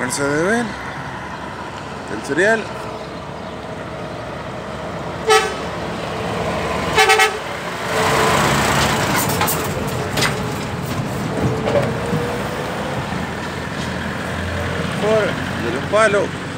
Mercedes-Benz. El cereal. Por de los palos.